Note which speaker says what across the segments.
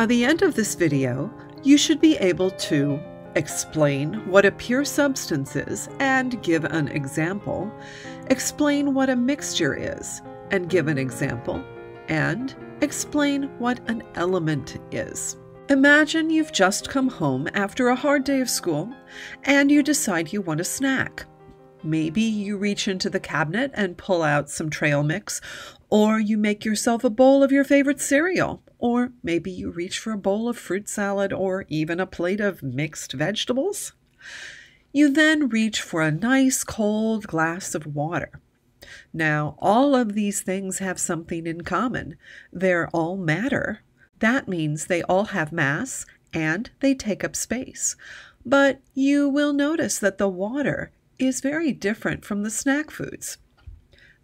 Speaker 1: By the end of this video, you should be able to explain what a pure substance is and give an example, explain what a mixture is and give an example, and explain what an element is. Imagine you've just come home after a hard day of school and you decide you want a snack. Maybe you reach into the cabinet and pull out some trail mix, or you make yourself a bowl of your favorite cereal, or maybe you reach for a bowl of fruit salad or even a plate of mixed vegetables. You then reach for a nice cold glass of water. Now, all of these things have something in common. They're all matter. That means they all have mass and they take up space. But you will notice that the water is very different from the snack foods.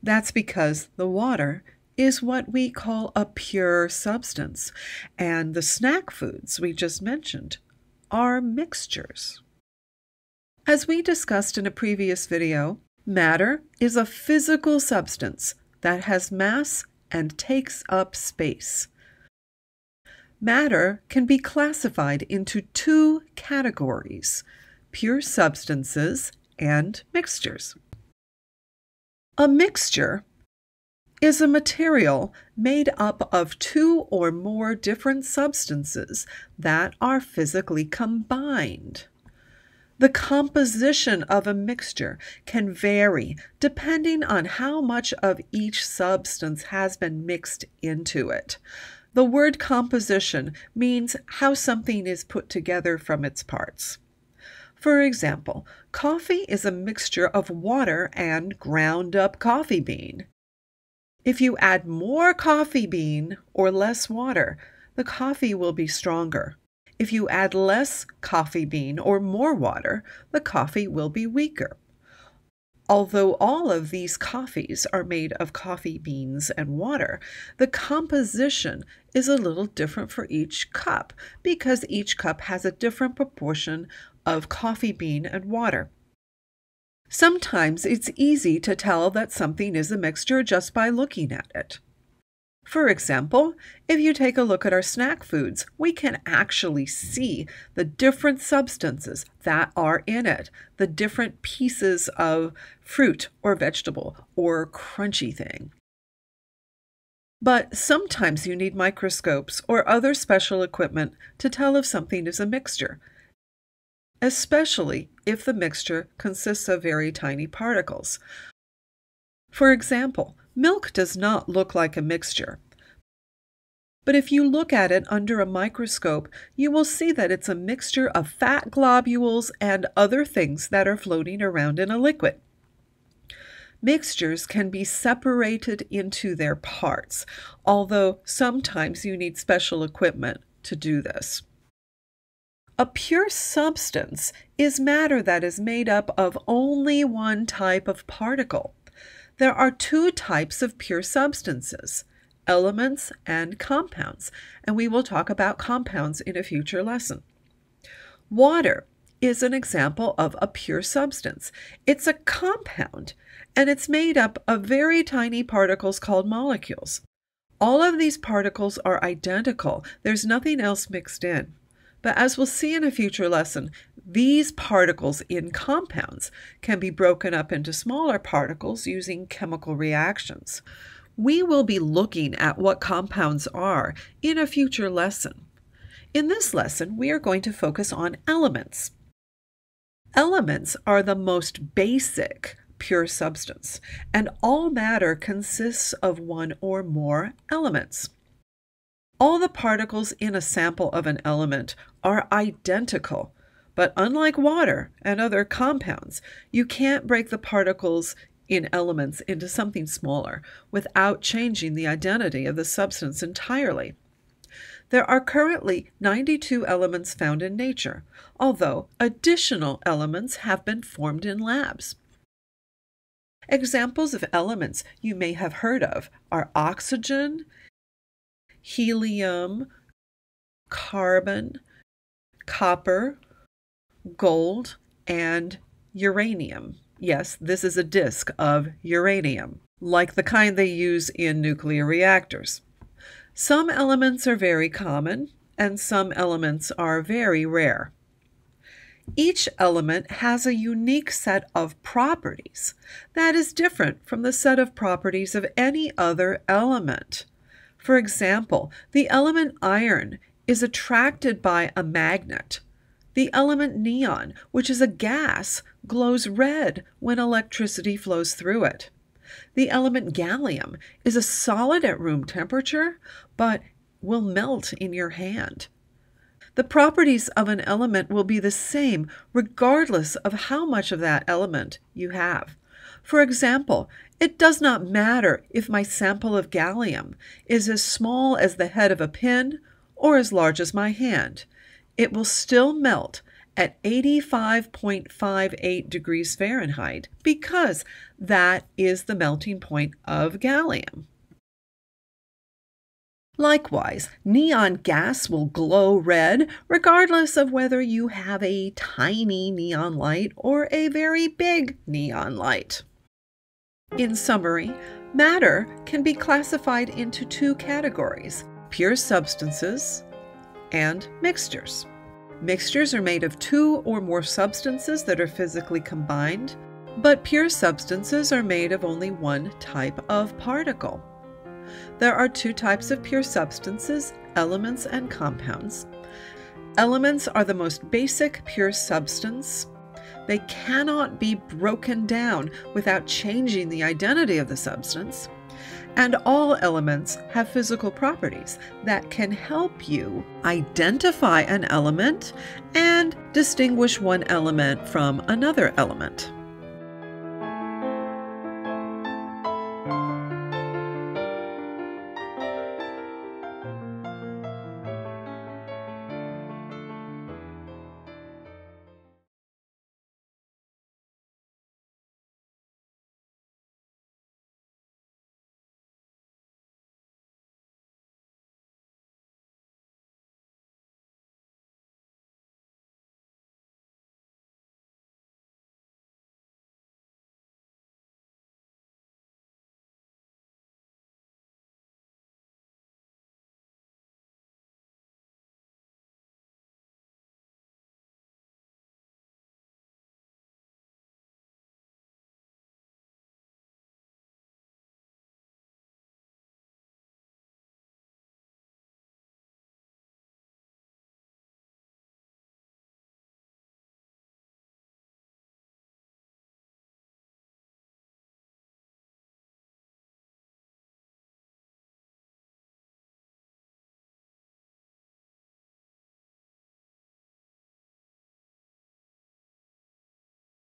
Speaker 1: That's because the water is what we call a pure substance, and the snack foods we just mentioned are mixtures. As we discussed in a previous video, matter is a physical substance that has mass and takes up space. Matter can be classified into two categories pure substances and mixtures. A mixture is a material made up of two or more different substances that are physically combined. The composition of a mixture can vary depending on how much of each substance has been mixed into it. The word composition means how something is put together from its parts. For example, coffee is a mixture of water and ground up coffee bean. If you add more coffee bean or less water, the coffee will be stronger. If you add less coffee bean or more water, the coffee will be weaker. Although all of these coffees are made of coffee beans and water, the composition is a little different for each cup because each cup has a different proportion of coffee bean and water. Sometimes it's easy to tell that something is a mixture just by looking at it. For example, if you take a look at our snack foods, we can actually see the different substances that are in it, the different pieces of fruit or vegetable or crunchy thing. But sometimes you need microscopes or other special equipment to tell if something is a mixture, especially if the mixture consists of very tiny particles. For example, milk does not look like a mixture. But if you look at it under a microscope, you will see that it's a mixture of fat globules and other things that are floating around in a liquid. Mixtures can be separated into their parts, although sometimes you need special equipment to do this. A pure substance is matter that is made up of only one type of particle. There are two types of pure substances elements and compounds, and we will talk about compounds in a future lesson. Water is an example of a pure substance. It's a compound, and it's made up of very tiny particles called molecules. All of these particles are identical, there's nothing else mixed in. But as we'll see in a future lesson, these particles in compounds can be broken up into smaller particles using chemical reactions. We will be looking at what compounds are in a future lesson. In this lesson, we are going to focus on elements. Elements are the most basic pure substance, and all matter consists of one or more elements. All the particles in a sample of an element are identical, but unlike water and other compounds, you can't break the particles in elements into something smaller without changing the identity of the substance entirely. There are currently 92 elements found in nature, although additional elements have been formed in labs. Examples of elements you may have heard of are oxygen, helium, carbon, copper, gold, and uranium. Yes, this is a disk of uranium, like the kind they use in nuclear reactors. Some elements are very common, and some elements are very rare. Each element has a unique set of properties that is different from the set of properties of any other element. For example, the element iron is attracted by a magnet. The element neon, which is a gas, glows red when electricity flows through it. The element gallium is a solid at room temperature, but will melt in your hand. The properties of an element will be the same regardless of how much of that element you have. For example, it does not matter if my sample of gallium is as small as the head of a pin or as large as my hand. It will still melt at 85.58 degrees Fahrenheit because that is the melting point of gallium. Likewise, neon gas will glow red regardless of whether you have a tiny neon light or a very big neon light. In summary, matter can be classified into two categories pure substances and mixtures. Mixtures are made of two or more substances that are physically combined, but pure substances are made of only one type of particle. There are two types of pure substances elements and compounds. Elements are the most basic pure substance. They cannot be broken down without changing the identity of the substance. And all elements have physical properties that can help you identify an element and distinguish one element from another element.